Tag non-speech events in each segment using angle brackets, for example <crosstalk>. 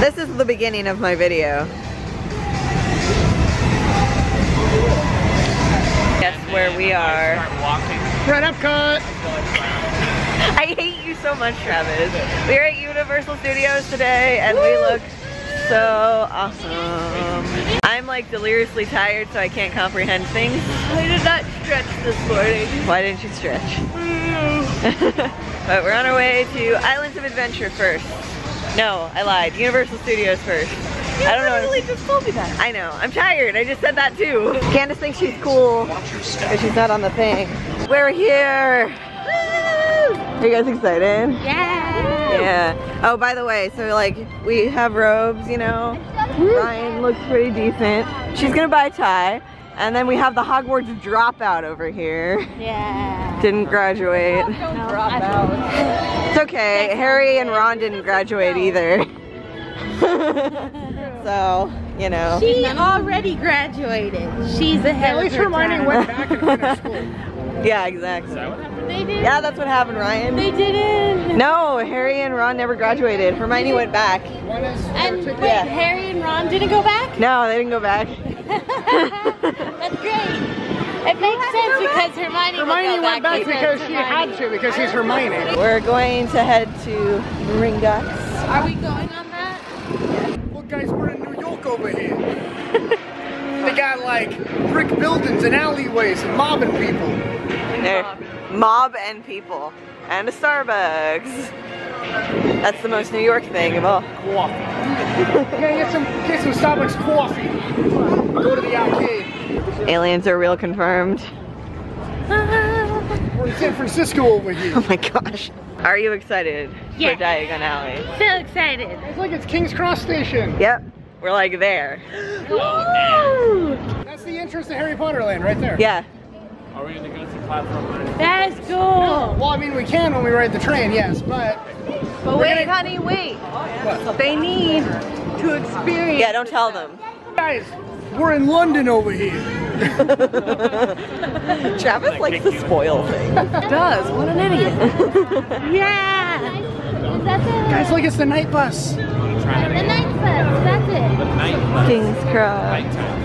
This is the beginning of my video. Guess where we are. Red Epcot. I hate you so much, Travis. We're at Universal Studios today and we look so awesome. I'm like deliriously tired so I can't comprehend things. I did not stretch this morning. Why didn't you stretch? Mm. <laughs> but we're on our way to Islands of Adventure first. No, I lied. Universal Studios first. You I don't know. literally just told me that. I know. I'm tired. I just said that too. Candace thinks she's cool because she's not on the thing. We're here. Are you guys excited? Yeah. Yeah. Oh, by the way, so like we have robes, you know. Ryan looks pretty decent. She's gonna buy a tie. And then we have the Hogwarts dropout over here. Yeah. Didn't graduate. Drop out. It's okay. Harry and Ron didn't graduate either. <laughs> so, you know. She already graduated. She's ahead At least Hermione went back and finished <laughs> school. Yeah, exactly. They did. Yeah, that's what happened, Ryan. They didn't. No, Harry and Ron never graduated. Hermione went back. And wait, Yeah. Harry and Ron didn't go back? No, they didn't go back. <laughs> That's great. It makes sense because Hermione, Hermione went back because she Hermione. had to because she's Hermione. We're going to head to Gringotts. Are we going on that? Look guys, we're in New York over here. <laughs> they got like brick buildings and alleyways and mobbing people. There. Mob and people. And a Starbucks. That's the most New York thing of all. Coffee. <laughs> yeah, get some get some Starbucks coffee. Go to the arcade. Aliens are real confirmed. Ah. We're in San Francisco over here. Oh my gosh. Are you excited Yeah. for Diagon Alley? So excited. It's like it's King's Cross Station. Yep. We're like there. Woo! That's the entrance to Harry Potter Land right there. Yeah. Are we gonna go to platform nine? That's cool. Well, I mean, we can when we ride the train, yes, but But wait, honey, wait. what? They need to experience. Yeah, don't tell them. guys, we're in London over here. <laughs> Travis likes to spoil things. <laughs> does. What an idiot. <laughs> yeah. Is that the, Guys, look, it's the night bus. The night bus? That's it. The night bus. King's Cross. Nighttime.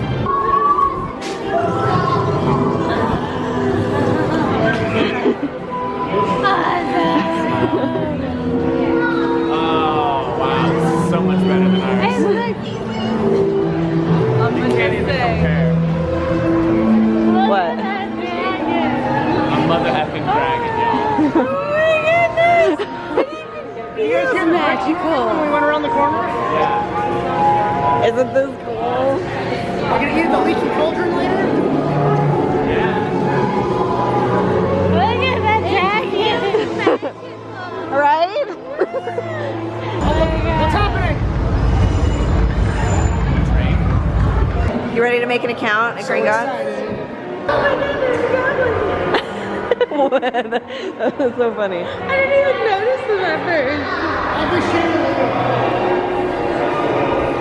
So funny. I didn't even notice them at first. I'll be sharing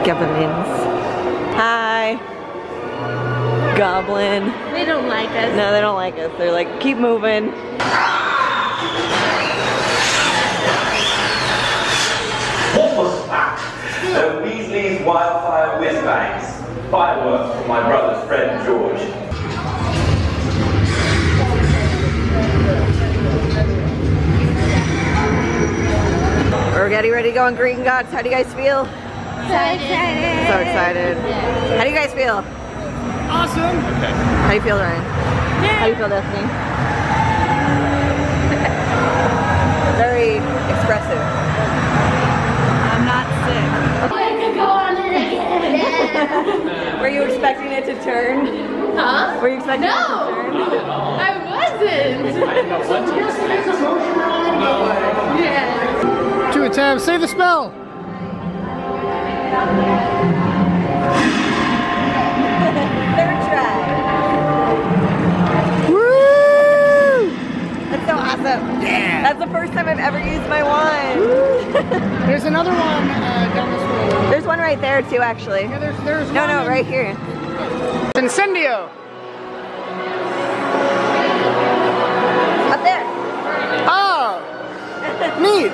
Goblins. Hi. Goblin. They don't like us. No, they don't like us. They're like, keep moving. What was that? The Weasley's Wildfire Whiz Bangs. Fireworks for my brother's friend George. We're getting ready to go on Gringotts. How do you guys feel? So excited. So excited. How do you guys feel? Awesome. How do you feel, Ryan? Yeah. How do you feel, Destiny? <laughs> Very expressive. I'm not sick. I could go on it again. <laughs> Were you expecting it to turn? huh? Were you expecting No. it to turn? No, I wasn't. I didn't know what to <laughs> expect. Yeah. A tab, say the spell. Third try. Woo! That's so awesome. Yeah. That's the first time I've ever used my wand. There's another one uh, down this road. There's one right there too, actually. Yeah, there's, there's No, one no, right here. Incendio. Up there. Oh, neat.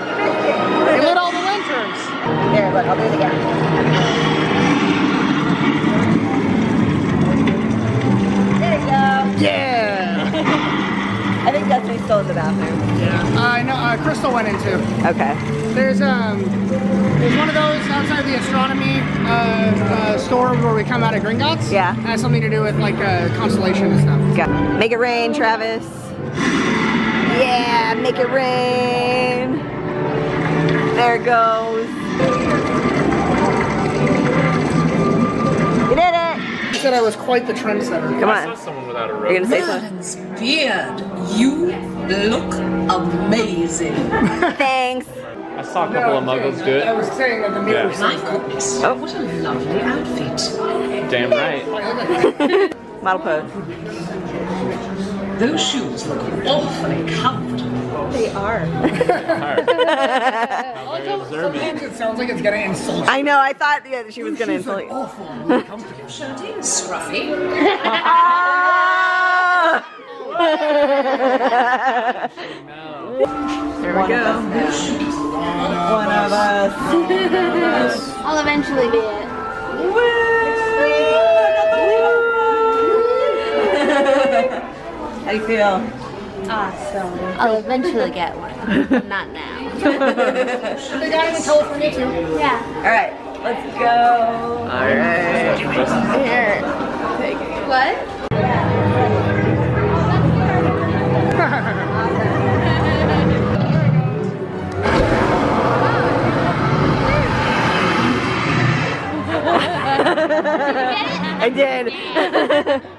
Look, I'll do it again. There you go. Yeah. <laughs> I think Destiny's still in the bathroom. Yeah. I know. Uh, Crystal went in too. Okay. There's um, there's one of those outside the astronomy uh, uh, store where we come out of Gringotts. Yeah. It has something to do with like uh, constellation and stuff. Yeah. Make it rain, Travis. Yeah, make it rain. There it goes. Said I was quite the trendsetter. Come I saw on. someone without a You're gonna say something? Merlin's beard. You look amazing. <laughs> Thanks. I saw a couple of muggles do it. I it. was saying that the mirror Yeah. My says goodness. Oh. What a lovely outfit. Damn right. <laughs> Model pose. Those shoes look awfully comfortable. They are. <laughs> <laughs> Sometimes it sounds like it's gonna insult you. I know, I thought yeah, she was gonna insult you. Awful. really comfortable. Shirt is scruffy. Ah! Here we go. One of us. I'll eventually be it. How do you feel? Awesome. I'll eventually get one. Not now. They got it in California too. Yeah. All right, let's go. All right. Here. What? <laughs> I did. <laughs>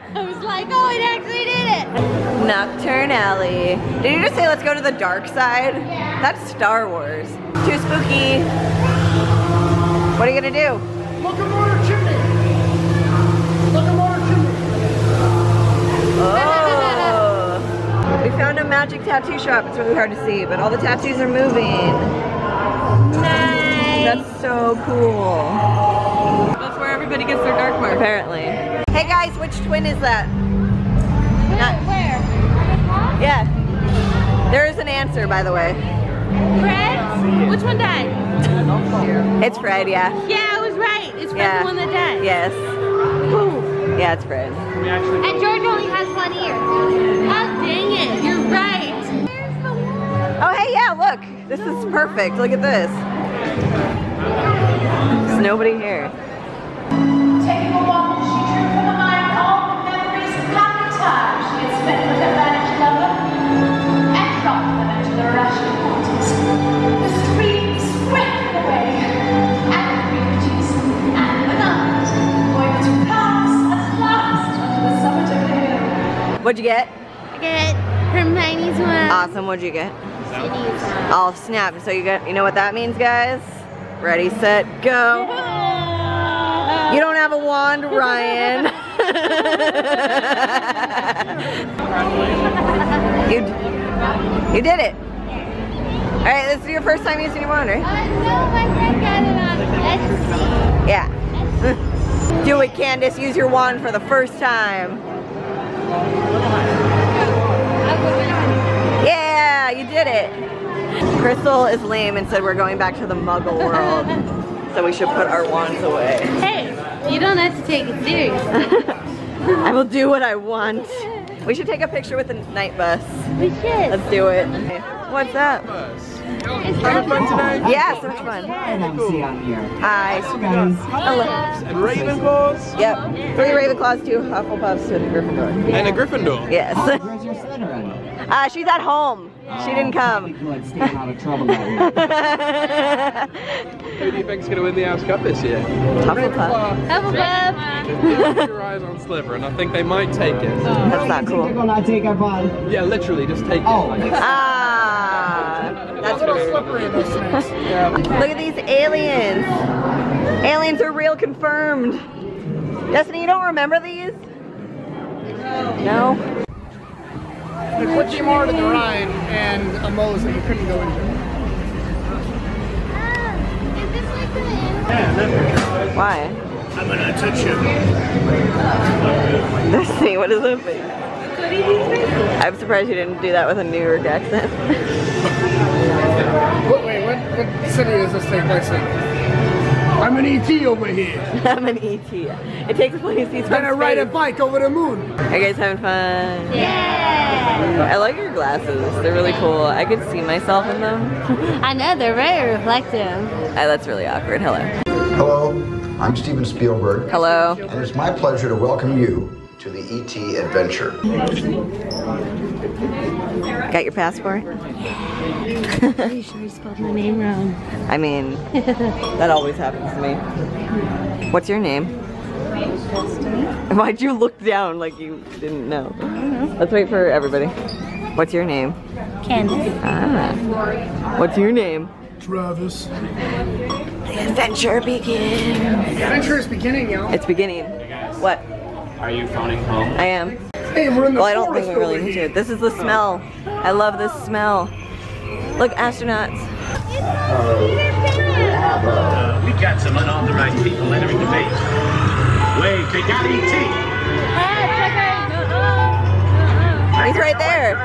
Knockturn Alley. Did you just say let's go to the dark side? That's Star Wars. Too spooky. What are you gonna do? Look at Locomotive chimney. Locomotive chimney. Oh. We found a magic tattoo shop. It's really hard to see, but all the tattoos are moving. Nice. That's so cool. That's where everybody gets their dark mark. Apparently. Hey guys, which twin is that? Not- Where? Yeah. There is an answer, by the way. Fred? Which one died? It's Fred, yeah. Yeah, I was right. It's Fred Yeah. the one that died. Yes. Yeah, it's Fred. And George only has one ear. Oh, dang it. You're right. There's the one. Oh, hey, yeah, look. This is perfect. Look at this. There's nobody here. Taking a walk, she drew from her mind all the memories of happy times she had spent with her <laughs> What'd you get? I get Hermione's one. Awesome. What'd you get? One. Oh, snap. So you got, you know what that means, guys? Ready, set, go. You don't have a wand, Ryan. <laughs> you, you did it. All right, this is your first time using your wand, right? Uh, no, my friend got it on Etsy. Yeah. <laughs> Do it, Candace. Use your wand for the first time. Yeah, you did it. Crystal is lame and said we're going back to the muggle world. <laughs> so we should put our wands away. Hey, you don't have to take it serious. <laughs> I will do what I want. We should take a picture with the night bus. We should. Let's do it. What's up? It's so fun today. Yeah, so much fun. Hi. Hello. And Ravenclaws Yep. Three Ravenclaws, two Hufflepuffs, and a Gryffindor. and a Gryffindor. Yes. <laughs> Where's your sitter on? Uh, she's at home. She didn't come. Good, staying out of trouble. <laughs> Who do you think's going to win the House Cup this year? Hufflepuff. Hufflepuff. Keep your eyes on Slytherin. I think they might take it. That's not They're cool. gonna take our ball. Yeah, literally, just take Oh. it. Ah. That's Little slippery in those things. <laughs> Look at these aliens. Aliens are real confirmed. Destiny, you don't remember these? No? They put you more to the ride and a Moe's that you couldn't go into. Is this like the end? Why? I'm gonna touch you. <laughs> Destiny, what is that? I'm surprised you didn't do that with a New York accent. Wait, wait, what, what city does this take place in? I'm an ET over here. I'm an ET. It takes place. He's Then I from ride a bike over the moon. Are you guys having fun? Yeah. I like your glasses. They're really cool. I could see myself in them. <laughs> I know, they're very reflective. Ah, that's really awkward. Hello. Hello, I'm Steven Spielberg. Hello. And it's my pleasure to welcome you to the ET adventure. Got your passport? Are you sure you spelled my name wrong? I mean, that always happens to me. What's your name? Why'd you look down like you didn't know? Let's wait for everybody. What's your name? Candace. Ah. What's your name? Travis. The adventure begins. Adventure is beginning, y'all. It's beginning. What? Are you phoning home? I am. Hey, we're in the Well, I don't think we really need here. to. This is the smell. I love this smell. Look, astronauts. We got some unauthorized people entering the base. Wait, they got ET. He's right there.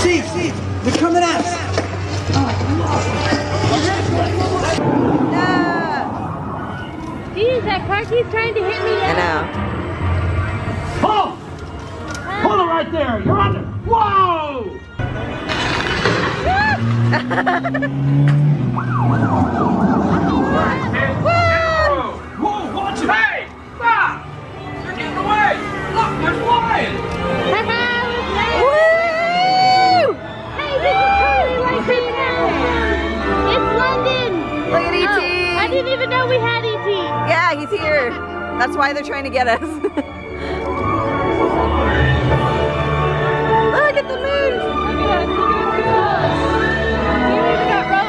See, see, they're coming at us. Jeez, that car keeps trying to hit me. I know. Hold! Hold it right there. You're under. Whoa! <laughs> Whoa, watch it! Hey! Stop! You're getting away! Look, they're flying! Hey, this is totally like being. It's London. Look at ET. Oh. Didn't even know we had ET. Yeah, he's here. That's why they're trying to get us. <laughs> Look at the moon. Look at us, look at us go.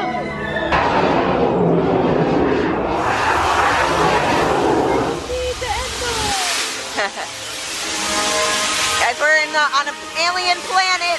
Guys, we're in the, on an alien planet.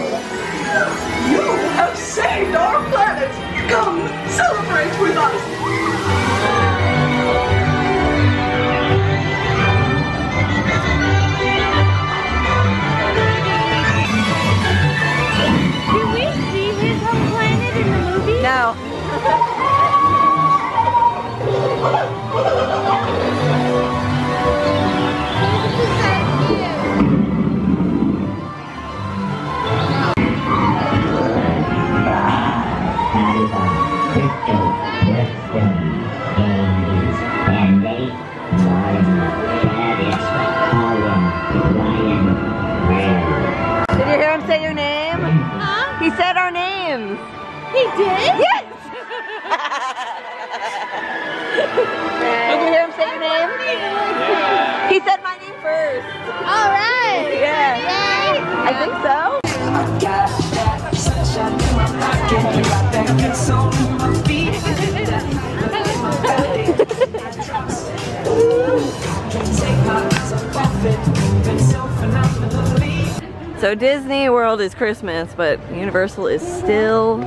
celebrate with us. Did? Yes. <laughs> Did you hear him say your name? Yeah. He said my name first. All right. Yeah. Yay. I think so. <laughs> So Disney World is Christmas, but Universal is still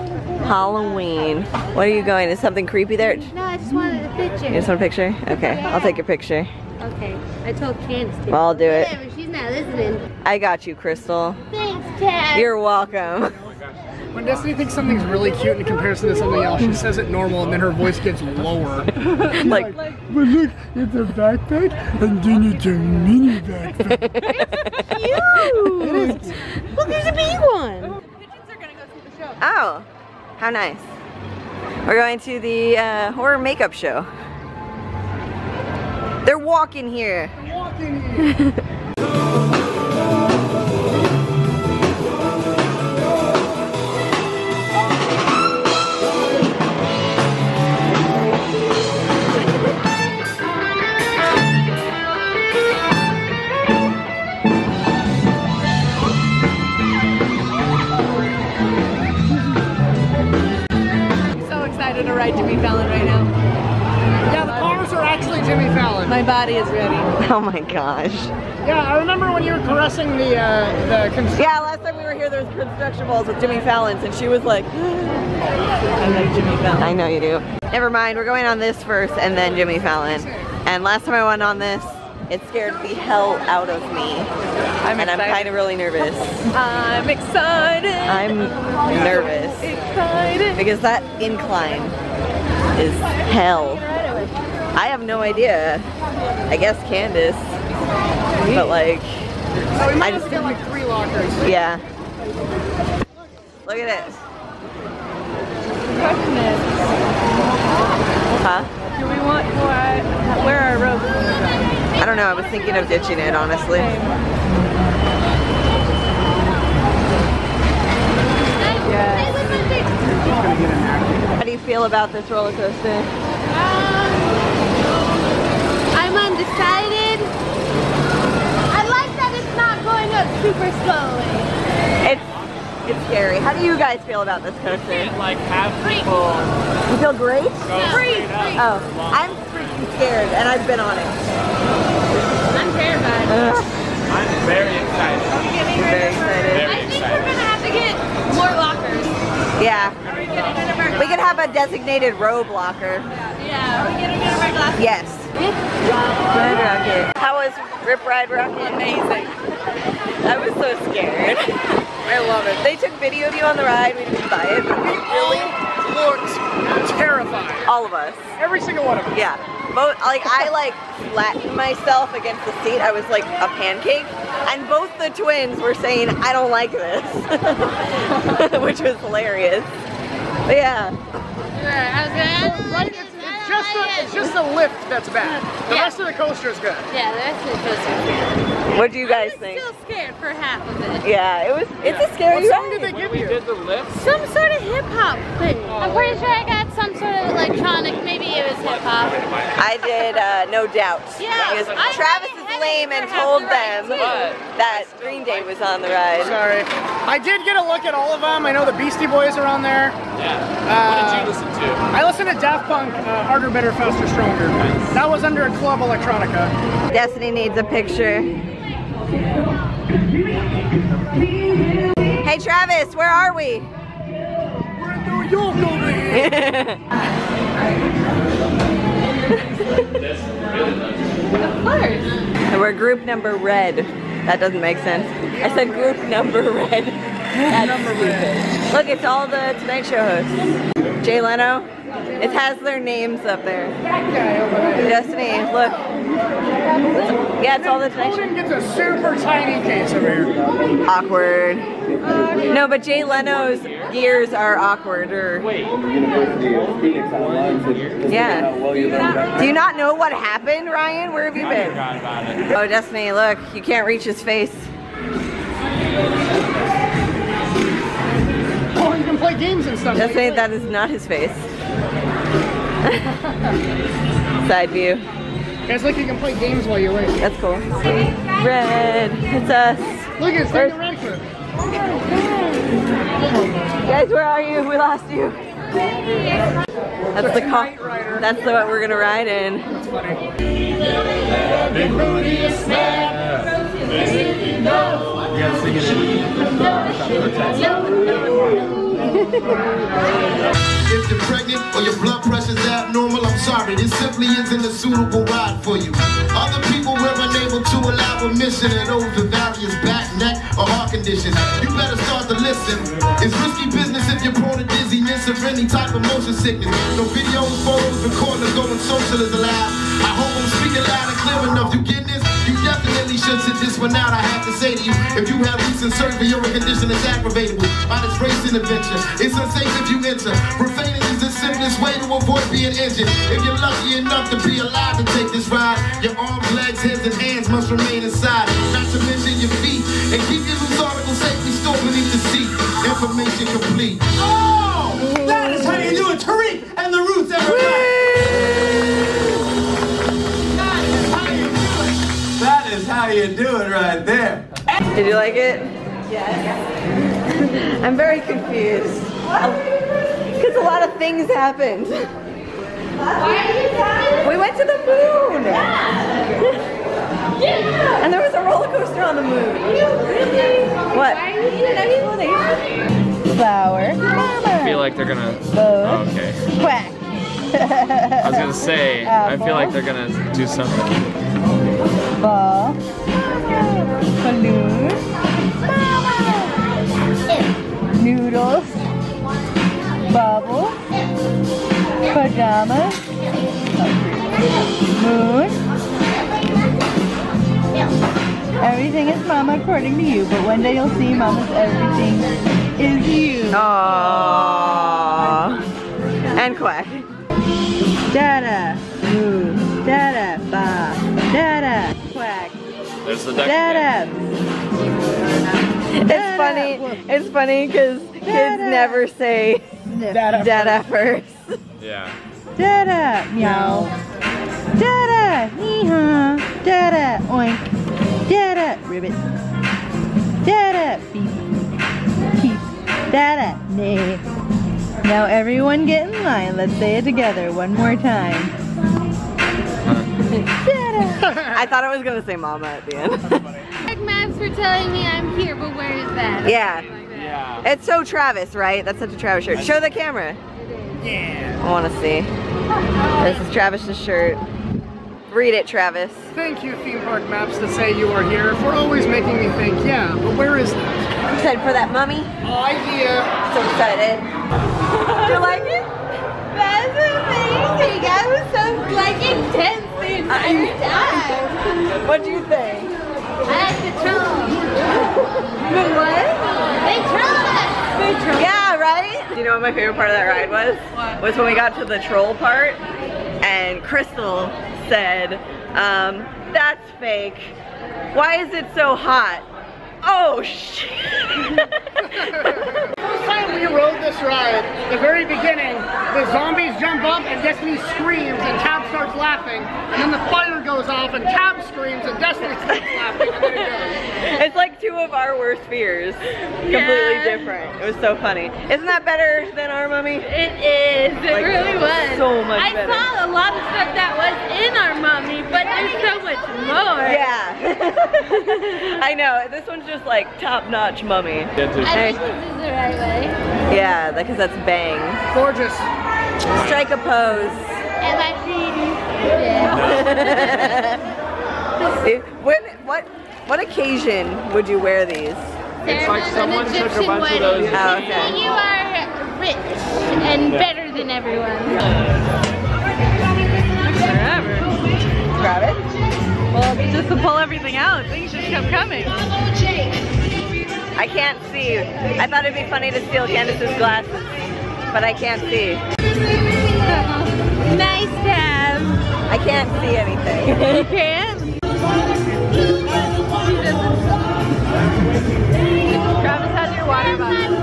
Halloween. What are you going? Is something creepy there? No, I just wanted a picture. just want a picture? Okay, I'll take your picture. Okay, I told Candace to. Well, I'll do it. Whatever, she's not listening. I got you, Crystal. Thanks, Cat. You're welcome. <laughs> When Destiny thinks something's really cute in comparison to something else, she says it normal and then her voice gets lower. <laughs> like, but look, it's a backpack and then it's a mini backpack. <laughs> it's Cute. Look, there's a big one. Pigeons are gonna go through the show. oh, how nice. We're going to the uh, horror makeup show. They're walking here. Fallon. <laughs> Oh my gosh. Yeah, I remember when you were caressing the uh, the. Cons- Yeah, last time we were here, there was construction balls with Jimmy Fallon's, and she was like, <gasps> I like Jimmy Fallon. I know you do. Never mind, we're going on this first, and then Jimmy Fallon. And last time I went on this, it scared the hell out of me. I'm and I'm kind of really nervous. <laughs> I'm excited. I'm nervous excited. because that incline is hell. I have no idea. I guess Candace, but like, we might I just- get like three lockers. yeah. Look at it. Huh? Do we want what? Where are our ropes? I don't know. I was thinking of ditching it, honestly. How do you feel about this roller coaster? Uh, I'm undecided. I like that it's not going up super slowly. It's it's scary. How do you guys feel about this coaster? Like have people You feel great? go straight up. Oh, I'm freaking scared, and I've been on it. I'm terrified. Ugh, I'm very excited. I'm very excited. Very I think we're gonna have to get more lockers. Yeah, Are we getting rid of our we could have a designated robe locker. Yeah, are we getting rid of our glasses? Yes. Ride Rockit. How was Rip Ride Rockit? Amazing. I was so scared. <laughs> I love it. They took video of you on the ride. We didn't buy it, but we really, Looked terrified. all of us. Every single one of them. Yeah. Both, like I like flattened myself against the seat. I was like a pancake, and both the twins were saying, "I don't like this," <laughs> which was hilarious. But yeah, I was gonna, Right? It's, it's just the it's just the lift that's bad. The Yeah. rest of the coaster is good. Yeah, that's supposed to what do you guys think? I'm think? still scared for half of it. Yeah, it was. It's a scary What song did ride. they give We you? did the lift. Some sort of hip hop thing. I'm pretty sure I got some sort of electronic. Maybe it was hip hop. I did, uh, no doubt. Yeah, Because I Travis had is it lame and told them that Green Day was on the ride. Sorry. I did get a look at all of them. I know the Beastie Boys are on there. Yeah. Uh, what did you listen to? I listened to Daft Punk, uh, Harder, Better, Faster, Stronger. That was under a Club Electronica. Destiny needs a picture. Hey Travis, where are we? We're in New York over here. <laughs> Of course. We're group number red. That doesn't make sense. I said group number red. That's stupid. Look, it's all the Tonight Show hosts. Jay Leno. It has their names up there. Destiny, look. Yeah, it's all the Show. Odin gets a super tiny case over here. Awkward. No, but Jay Leno's gears are awkward. Or Wait. yeah. Do you not know what happened, Ryan? Where have you been? forgot about it. Oh, Destiny, look, you can't reach his face. Oh, you can play games and stuff. Destiny, that is not his face. <laughs> Side view. It's like you can play games while you wait. That's cool. Red, it's us. Look, it's Where's- Daniel Radcliffe. Guys, where are you? We lost you. That's the car. That's the what we're gonna ride in. That's funny. If you're pregnant or your blood pressure's abnormal, I'm sorry, this simply isn't a suitable ride for you. Other people were unable to allow admission of those with various back, neck, or heart conditions. You better start to listen. It's risky business if you're prone to dizziness or any type of motion sickness. No videos, photos, recording, or going social is allowed. I hope I'm speaking loud and clear enough. You getting this? You definitely should sit this one out. I have to say to you, if you have recent surgery or a condition that's aggravatable by this racing adventure, it's unsafe if you enter. Profaning is the simplest way to avoid being injured. If you're lucky enough to be alive to take this ride, your arms, legs, heads, and hands must remain inside. Not to mention your feet. And keep your loose articles safely stored beneath the seat. Information complete. Oh! That is how you do it, Tariq and the Roots, everybody! You do it right there. Did you like it? Yes. I'm very confused. Because a lot of things happened. We went to the moon. Yeah. <laughs> And there was a roller coaster on the moon. What? Flower. I feel like they're gonna. Boat. Okay. Quack. I was gonna say, I feel like they're gonna do something. Ball. Balloon. Noodles. Bubble. Pajamas. Moon. Everything is mama according to you, but one day you'll see mama's everything is you. Aww. And quack. Dada. Moo. Dada. Ba. Dada. Quack. There's the duck. Dada. It's funny. It's funny because kids never say Dada dada first. Yeah. Dada. Meow. Dada. Hee-haw. Dada. Oink. Dada. Ribbit. Dada. Beep. Keep. Dada. Nay. Now everyone get in line. Let's say it together one more time. Dada. <laughs> I thought I was gonna say mama at the end. Like maps for telling me I'm here, but where is that? yeah. Yeah. It's so Travis, right? That's such a Travis shirt. Show the camera. Yeah. I want to see. This is Travis's shirt. Read it, Travis. Thank you, theme park maps, to say you are here for always making me think, yeah, but where is that? Excited for that mummy? Oh, yeah. So excited. Do <laughs> you like it? That's amazing. I was so like intense the entire time. What do you think? I had to troll. what? They trolled us. They trolled Yeah, right? Do you know what my favorite part of that ride was? What? Was when we got to the troll part and Crystal said, um, that's fake. Why is it so hot? Oh shit. <laughs> First time we rode this ride, the very beginning, the zombies jump up and Destiny screams and Tab starts laughing, and then the fire goes off and Tab screams and Destiny starts laughing, and it <laughs> it's like two of our worst fears. Completely different. It was so funny. Isn't that better than our mummy? It is. It Like, really was. so much I better. saw a lot of stuff that was in our mummy, but there's so much more. Yeah. <laughs> I know. This one's just like top-notch mummy. I think this is the right way. Yeah, because that's bang. Gorgeous. Strike a pose. Am I pretty? Yeah. <laughs> when what what occasion would you wear these? It's like someone an took a Egyptian bunch of wedding. those. Oh, okay. You are rich and better than everyone. Forever. Travis? Well, just to pull everything out, things just kept coming. I can't see. I thought it'd be funny to steal Candace's glasses, but I can't see. nice tab. I can't see anything. <laughs> You can't? Travis has your water bottle.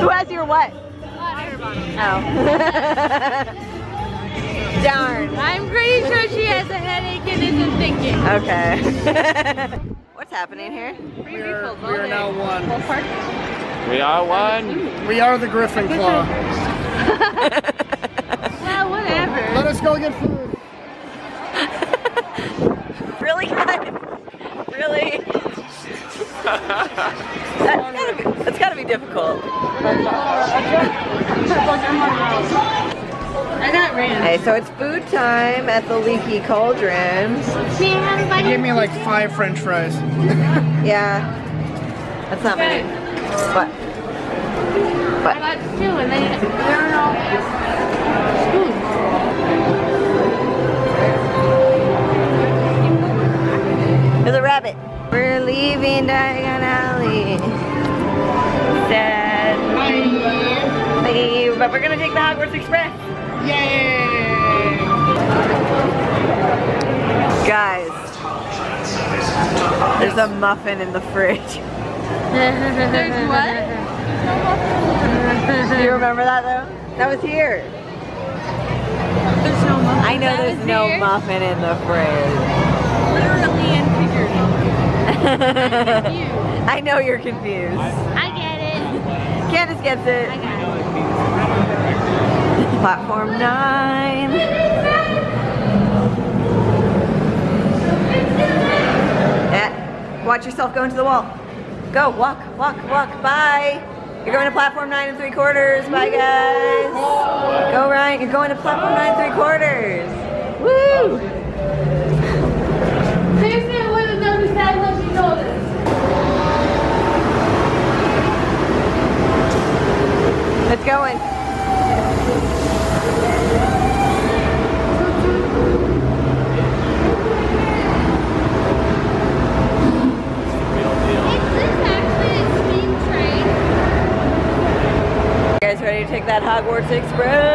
Who has your what? Water bottle. Oh. <laughs> Darn. I'm pretty sure she has a headache and isn't thinking. Okay. <laughs> What's happening here? We are, we are now one. We are one. We are the Griffin Claw. <laughs> Well, whatever. Let us go get food. <laughs> Really, guys? Really? That's gotta be, that's gotta be difficult. <laughs> I got ran. Okay, so it's food time at the Leaky Cauldron. May I have a bite? Give me like five french fries. <laughs> Yeah. That's not many. But, But. I got two and they, there are no spoons. there's a rabbit. We're leaving Diagon Alley. Sad. Bye. But we're gonna take the Hogwarts Express. Yay! Guys, there's a muffin in the fridge. There's what? Do you remember that though? That was here. There's no muffin. I know That there's no here? muffin in the fridge. Literally and figuratively. <laughs> I know you're confused. I get it. Candace gets it. I got it. Platform 9. Eh, watch yourself go into the wall. Go, walk, walk, walk, bye. You're going to platform nine and three quarters. Bye, guys. Go, Ryan. You're going to platform nine and three quarters. Woo! Seriously, I wouldn't notice that unless you noticed. It's going. You guys ready to Hogwarts Express?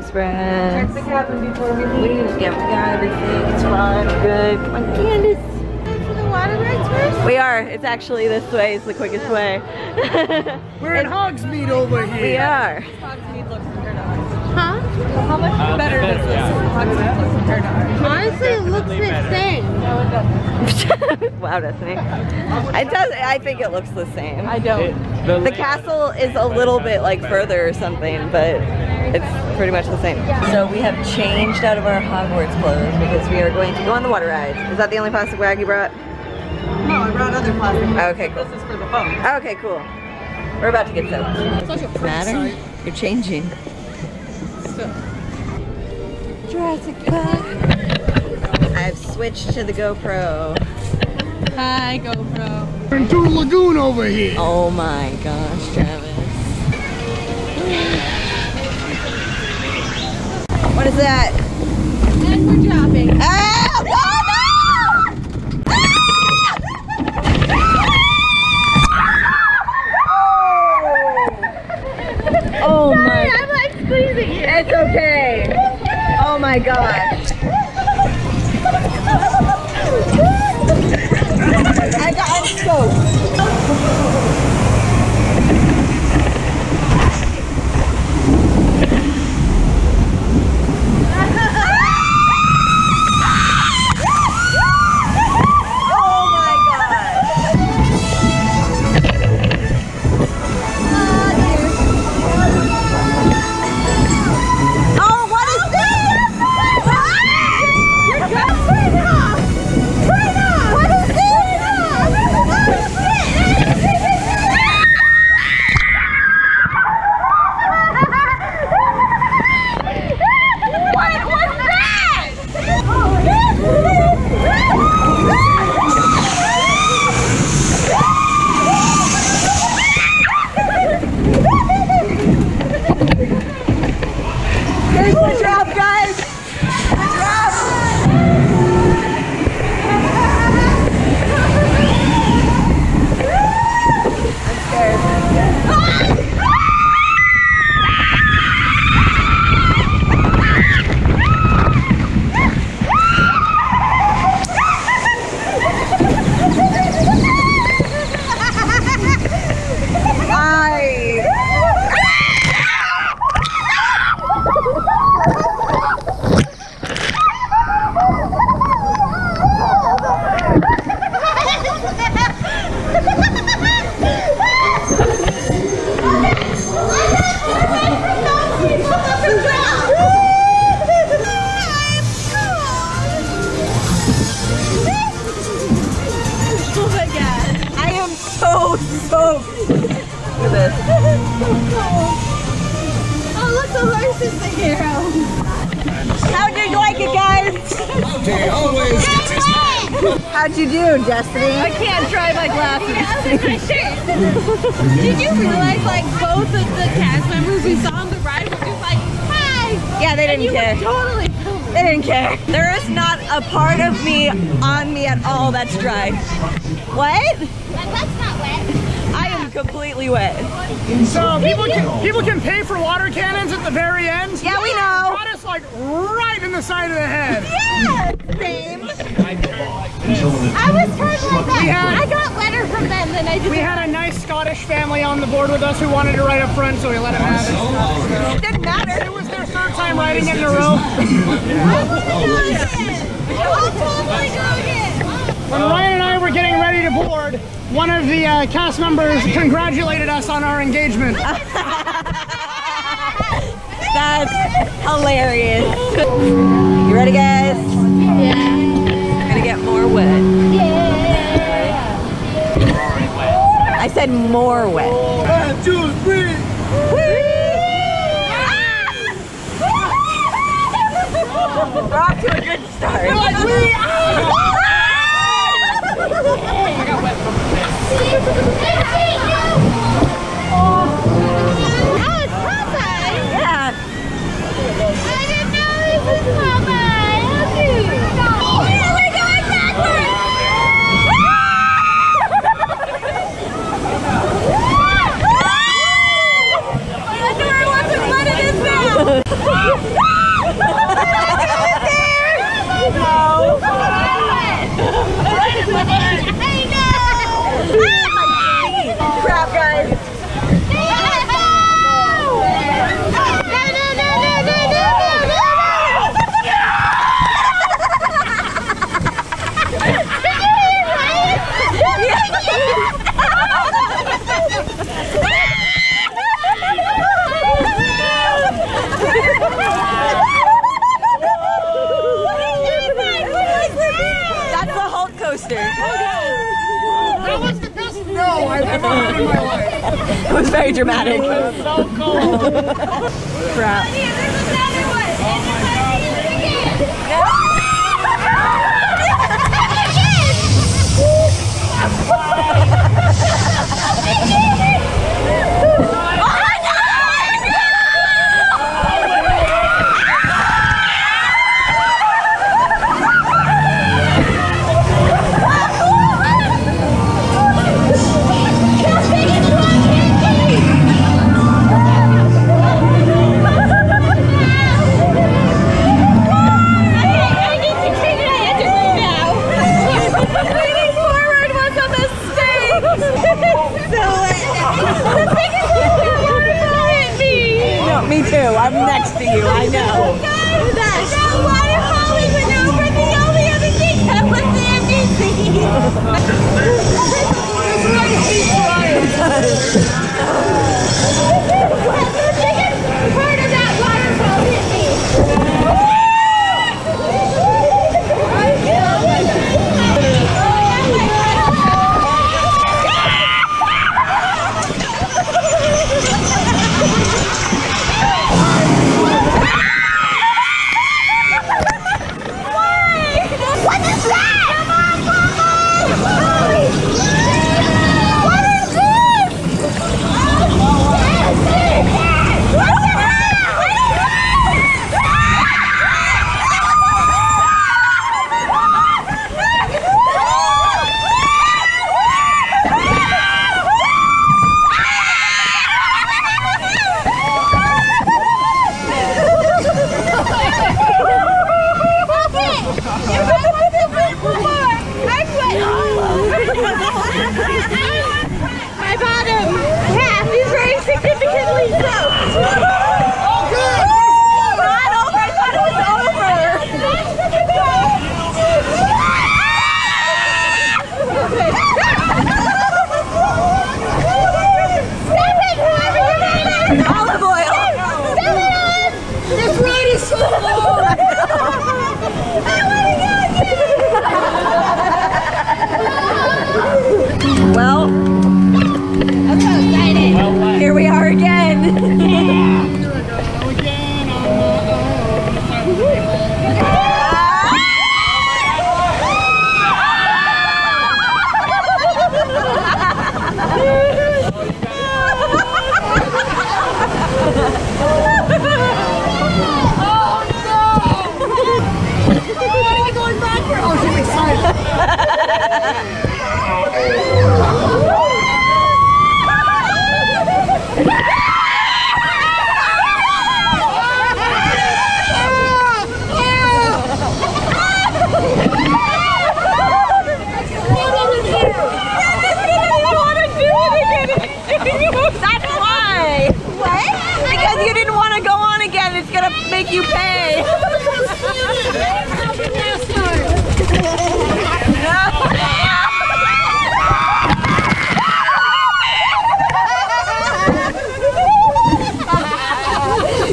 Express. Check the cabin before we leave. We just we got everything. It's fine. We're good. Come on, Candace. For the water rides first? We are. It's actually this way. It's the quickest way. <laughs> We're in Hogsmeade over here. we are. Huh? How much Uh, better better, does this yeah. Hogwarts look compared to ours? Honestly, it looks the better. same. No, it doesn't. <laughs> wow, Destiny. It does. I think it looks the same. I don't. It- the, The castle is a little bit like further or something, but it's pretty much the same. So we have changed out of our Hogwarts clothes because we are going to go on the water ride. Is that the only plastic bag you brought? No, I brought other plastic. Okay, cool. This is for the phone. Okay, cool. We're about to get soaked. Matter? You're changing. Jurassic Park. I've switched to the GoPro. Hi, GoPro. We're in Toon Lagoon over here. Oh my gosh, Travis. What is that? And we're dropping. Oh, no, no! Ah! Oh my. I'm like squeezing you. It's okay. Oh my gosh. I got I'm soaked. So soaked. <laughs> Look at this. Oh, look, the horse is the hero. How'd you like it, guys? How'd you do, Destiny? I can't dry my glasses. Did you realize, like, both of the cast members we saw on the ride were just like, hi! Yeah, they didn't you care. were totally. They didn't care. There is not a part of me on me at all that's dry. What? Completely wet. So people can people can pay for water cannons at the very end. Yeah, we know. Got us like right in the side of the head. <laughs> Yeah, same. I was turned like that. We had- I got wetter from them than I did. We had a nice Scottish family on the board with us who wanted to ride up front, so we let them have it. It didn't matter. It was their third time riding in a row. I'll totally go again. When Ryan and I were getting ready to board, one of the uh, cast members congratulated us on our engagement. <laughs> That's hilarious. You ready, guys? Yeah. Gonna get more wet. Yeah. I said more wet. One, two, three. We're off to a good start. You pay.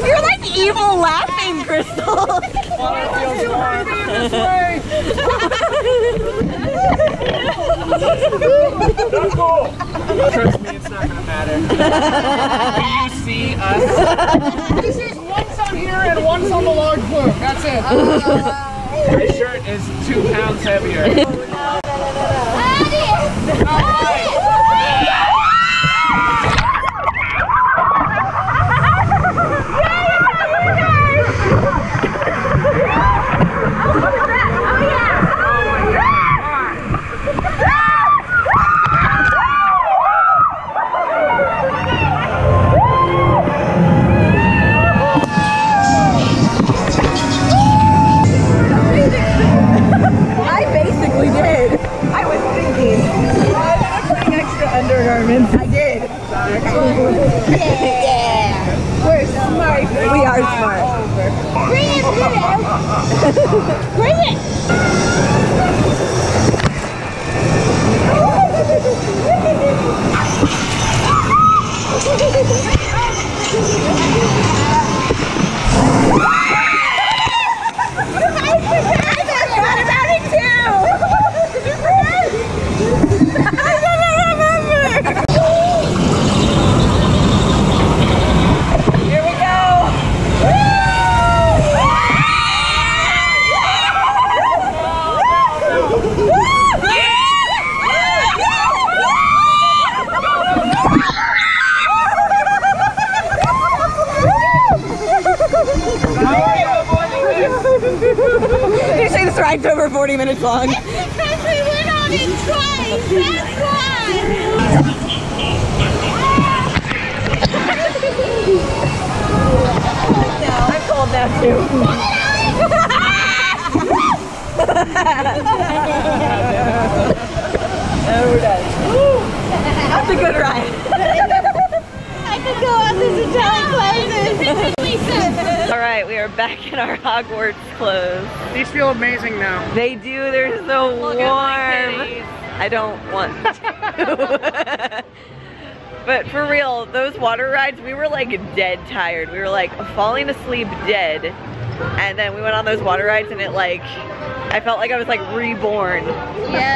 You're like evil laughing, Crystal. Trust me, it's not gonna matter. Do you see us? This is once on here and on the large flume. That's it. My shirt is two pounds heavier. I I'm now too. oh, we're done. That's a good ride. <laughs> I could go on this entire places. All right, we are back in our Hogwarts clothes. These feel amazing now. They do. They're so Look warm. at my titties. I don't want to. <laughs> but for real, those water rides, we were like dead tired. We were like falling asleep dead. And then we went on those water rides and it like, I felt like I was like reborn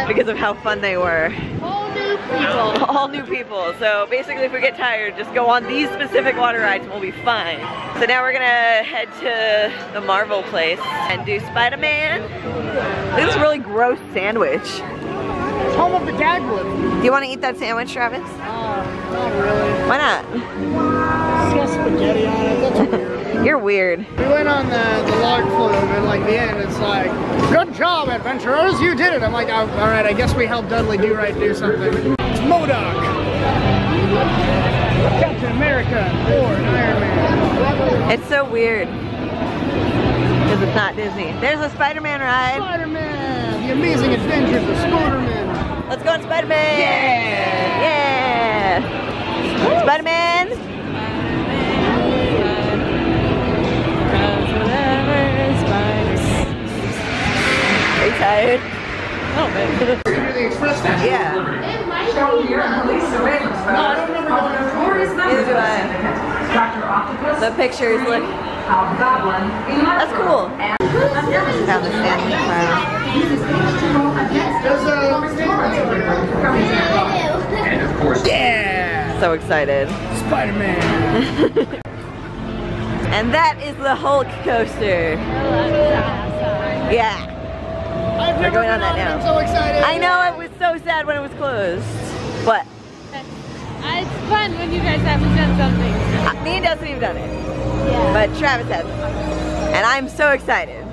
because of how fun they were. All new people. All new people. So basically if we get tired, just go on these specific water rides and we'll be fine. So now we're gonna head to the Marvel place and do Spider-Man. This is a really gross sandwich. Home of the Dagwood. Do you want to eat that sandwich, Travis? Uh, not really. Why not? It's got spaghetti on it. That's weird. <laughs> You're weird. We went on the, the large flume and like the end it's like, good job adventurers, you did it. I'm like, oh, all right, I guess we helped Dudley Do Right do something. It's Modoc. Captain America, Thor, Iron Man. It's so weird. Because it's not Disney. There's a Spider-Man ride. Spider-Man, the amazing adventures of Spider-Man. Tired? Do the express pass. Yeah. No, I don't remember going to Neither do I. The pictures look. That's cool. Found the sandwich There's. Yeah! So excited. Spider-Man. <laughs> And that is the Hulk coaster. Yeah. I've We're never going been on that now. I'm so excited. I know it was so sad when it was closed. But Uh, It's fun when you guys haven't done something. uh, me and Dustin have done it. Yeah. But Travis hasn't. And I'm so excited.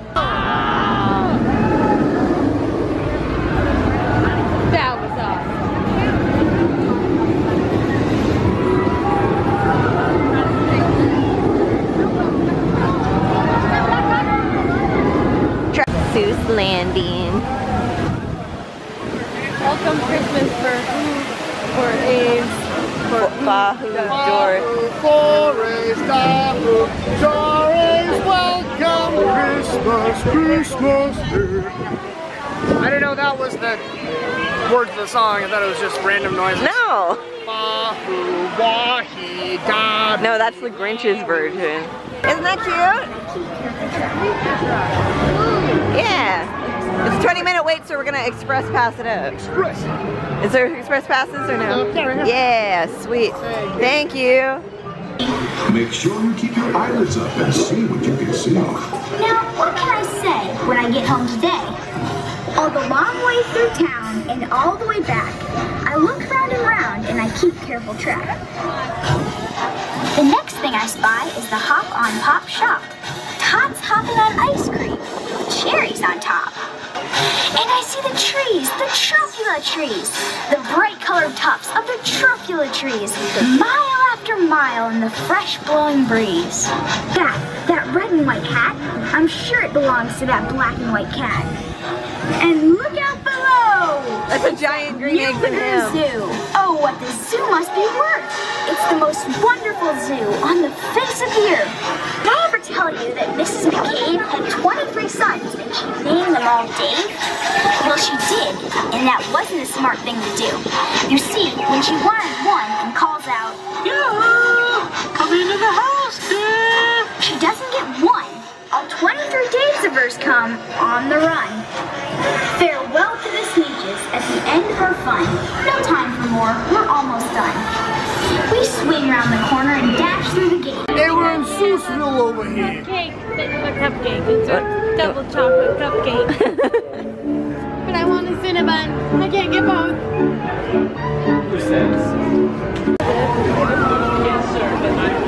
That was awesome. Seuss Landing. Welcome Christmas for food, for AIDS, for Bahu, Doris. Forest Dabu, Doris, welcome Christmas, Christmas. I didn't know that was the words of the song. I thought it was just random noises. No. Bahu, wahi, da. No, that's the Grinch's version. Isn't that cute? Yeah. It's a 20 minute wait, so we're gonna express pass it out. Express. Is there express passes or no? Uh, yeah, right. Yeah, sweet. Thank you. Make sure you keep your eyelids up and see what you can see. Now, what can I say when I get home today? All the long way through town and all the way back, I look round and round and I keep careful track. The next thing I spy is the Hop on Pop shop. Hopping on ice cream with cherries on top. And I see the trees, the truffula trees, the bright colored tops of the truffula trees, mile after mile in the fresh blowing breeze. That, that red and white hat, I'm sure it belongs to that black and white cat. And look out below! That's a giant green ham. Zoo. Oh, what the zoo must be worth! It's the most wonderful zoo on the face of the earth. Ever tell you that Mrs. McCabe had 23 sons and she named them all Dave? Well, she did, and that wasn't a smart thing to do. You see, when she wanted one and calls out, Yeah! Come into the house, Dave! She doesn't get one. All 23 Daves of hers come on the run. Farewell to the Sneetches at the end of our fun. No time for more, we're almost done. We swing around the corner and dash through the gate. Hey, we're in Seussville over here. Cake, a cupcake. It's a double chocolate cupcake. <laughs> but I want a Cinnabon. I can't get both. Who says? Yes, sir. But I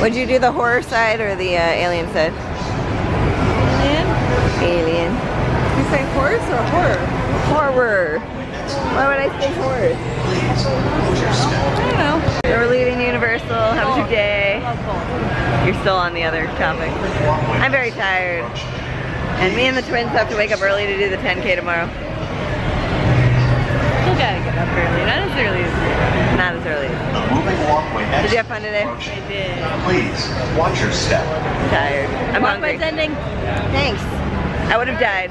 Would you do the horror side or the uh, alien side? Alien? Alien. You say horse or horror? Horror. Why would I say horror? I don't know. So we're leaving Universal. How was your day? You're still on the other topic. I'm very tired. And me and the twins have to wake up early to do the 10K tomorrow. Still gotta get up early. Not as early as Not as early. Moving walkway Did you have fun today? I did. Please, watch your step. Tired. I'm Walkway's hungry. ending. Thanks. I would have died.